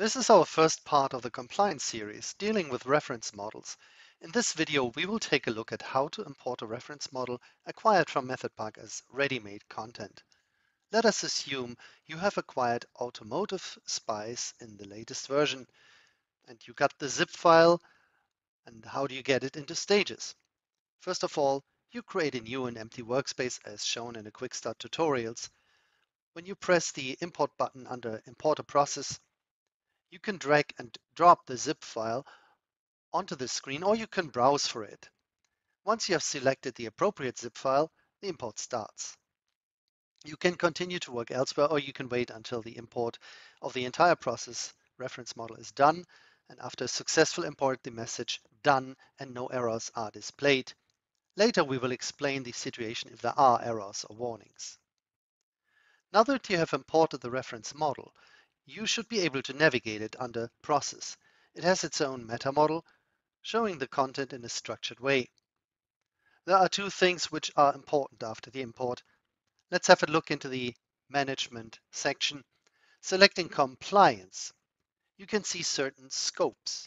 This is our first part of the compliance series dealing with reference models. In this video, we will take a look at how to import a reference model acquired from MethodPark as ready-made content. Let us assume you have acquired Automotive Spice in the latest version and you got the zip file and how do you get it into stages? First of all, you create a new and empty workspace as shown in the quick start tutorials. When you press the import button under import a process, you can drag and drop the zip file onto the screen or you can browse for it. Once you have selected the appropriate zip file, the import starts. You can continue to work elsewhere or you can wait until the import of the entire process reference model is done and after a successful import the message done and no errors are displayed. Later we will explain the situation if there are errors or warnings. Now that you have imported the reference model, you should be able to navigate it under Process. It has its own meta model, showing the content in a structured way. There are two things which are important after the import. Let's have a look into the Management section. Selecting Compliance, you can see certain scopes.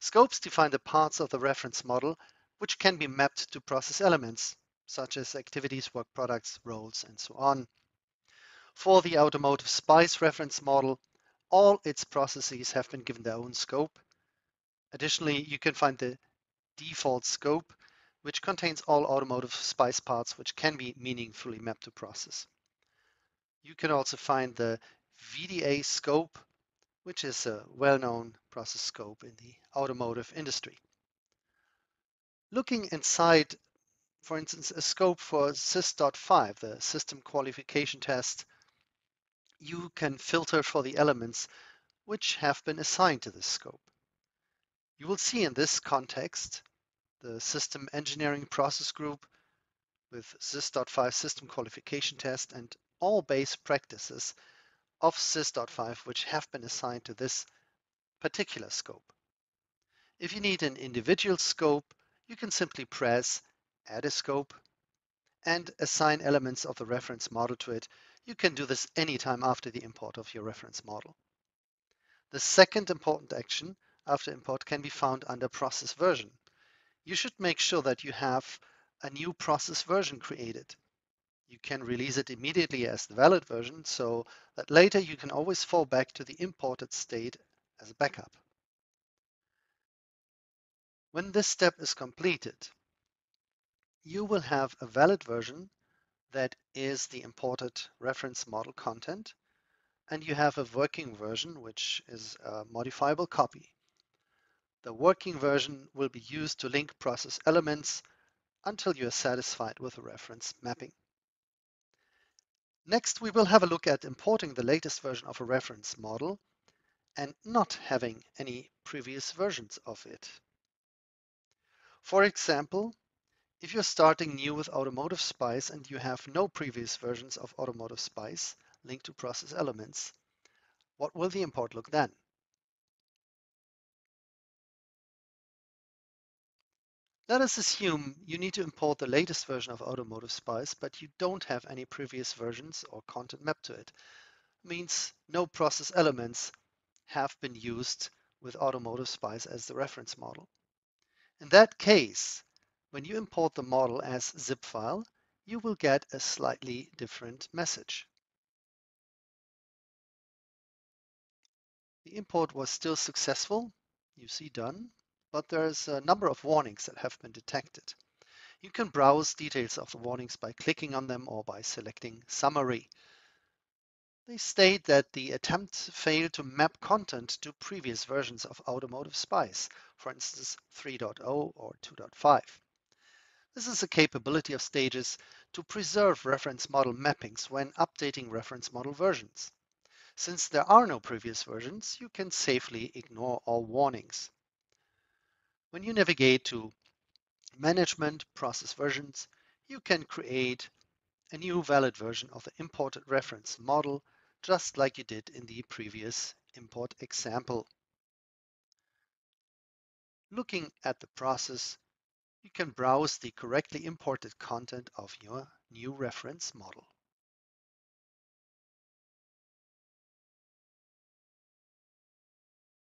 Scopes define the parts of the reference model which can be mapped to process elements, such as activities, work products, roles, and so on. For the Automotive SPICE reference model, all its processes have been given their own scope. Additionally, you can find the default scope, which contains all automotive SPICE parts which can be meaningfully mapped to process. You can also find the VDA scope, which is a well-known process scope in the automotive industry. Looking inside, for instance, a scope for SYS.5, the system qualification test, you can filter for the elements which have been assigned to this scope. You will see in this context the system engineering process group with SYS.5 system qualification test and all base practices of SYS.5 which have been assigned to this particular scope. If you need an individual scope, you can simply press Add a scope and assign elements of the reference model to it you can do this anytime after the import of your reference model. The second important action after import can be found under process version. You should make sure that you have a new process version created. You can release it immediately as the valid version so that later you can always fall back to the imported state as a backup. When this step is completed, you will have a valid version that is the imported reference model content. And you have a working version, which is a modifiable copy. The working version will be used to link process elements until you are satisfied with the reference mapping. Next, we will have a look at importing the latest version of a reference model and not having any previous versions of it. For example, if you're starting new with Automotive Spice and you have no previous versions of Automotive Spice linked to process elements, what will the import look then? Let us assume you need to import the latest version of Automotive Spice, but you don't have any previous versions or content mapped to it. it means no process elements have been used with Automotive Spice as the reference model. In that case, when you import the model as zip file, you will get a slightly different message. The import was still successful, you see done, but there's a number of warnings that have been detected. You can browse details of the warnings by clicking on them or by selecting Summary. They state that the attempt failed to map content to previous versions of Automotive Spice, for instance 3.0 or 2.5. This is a capability of Stages to preserve reference model mappings when updating reference model versions. Since there are no previous versions, you can safely ignore all warnings. When you navigate to Management Process Versions, you can create a new valid version of the imported reference model, just like you did in the previous import example. Looking at the process, you can browse the correctly imported content of your new reference model.